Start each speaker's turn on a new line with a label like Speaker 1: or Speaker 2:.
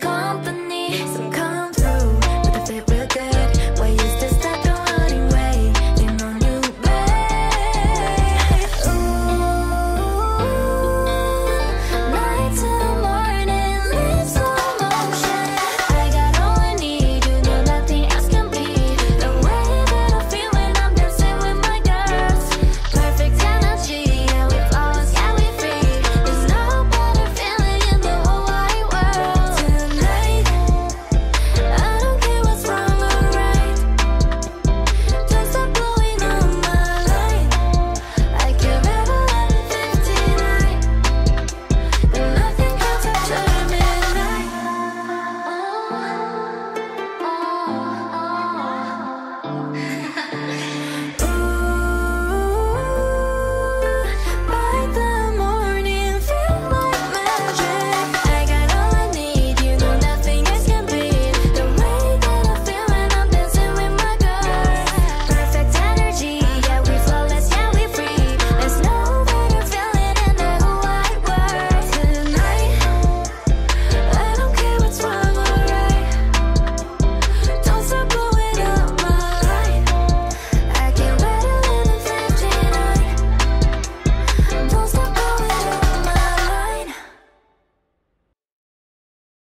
Speaker 1: company.